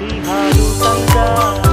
ఈ హారు